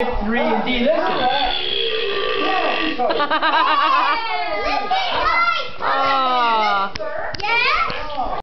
Three and D this